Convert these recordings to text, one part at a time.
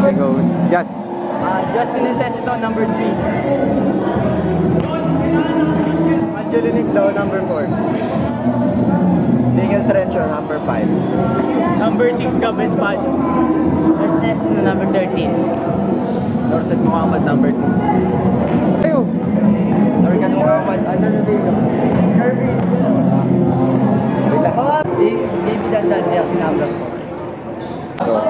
There goes. Yes. Uh, Justin on number three. Angelo Niclo, number four. Daniel Trecho, number five. Number six, Gabes Pajo. Ernesto, number 13. Dorset Muhammad, number two. Ayo! Dorset Muhammad, ano the dito? Service. Wait lang. Dave Daniel, number four.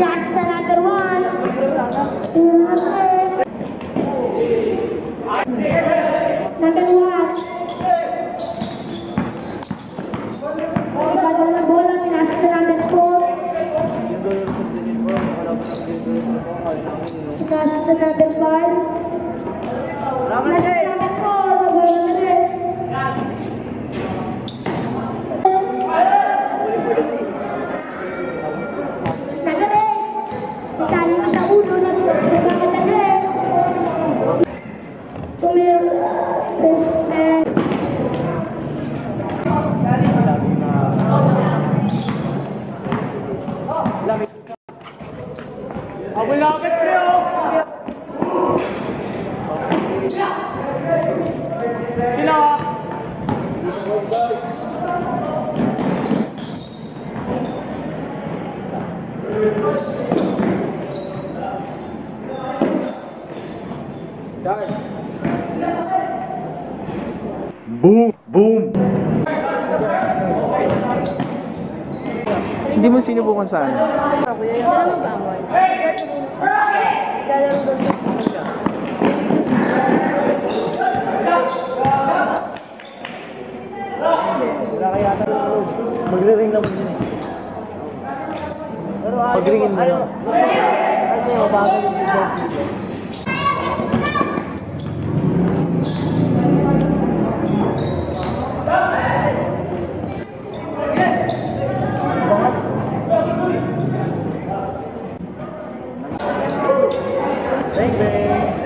مع السلامة Boom. Boom. Hindi mo sinubukan sa ano. Magre-ring naman din eh. Pag-ringin mo lang. Sa kanya, mabagal yung si Jordan. Bang, bang.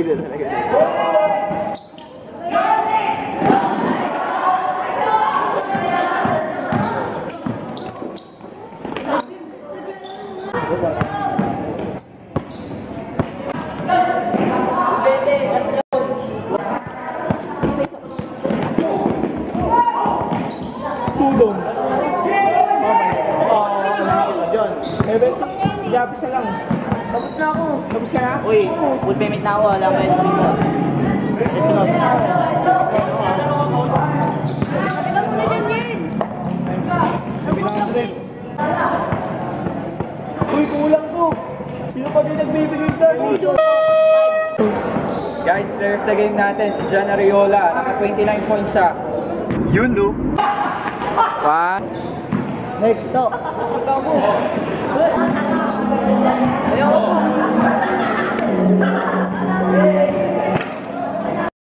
Naganda talaga. Tulong. Oh ah, John. Heaven. Siya lang. Tapos na ako. Tapos ka na? Uy, full payment na ako, wala mo yung dito. Let's go. Uy, kulang to. Sino pa din nagbibigay sa akin? Guys, player of the game natin, si John Ariola. Naka 29 points siya. You know. One. Next, stop. 왜요?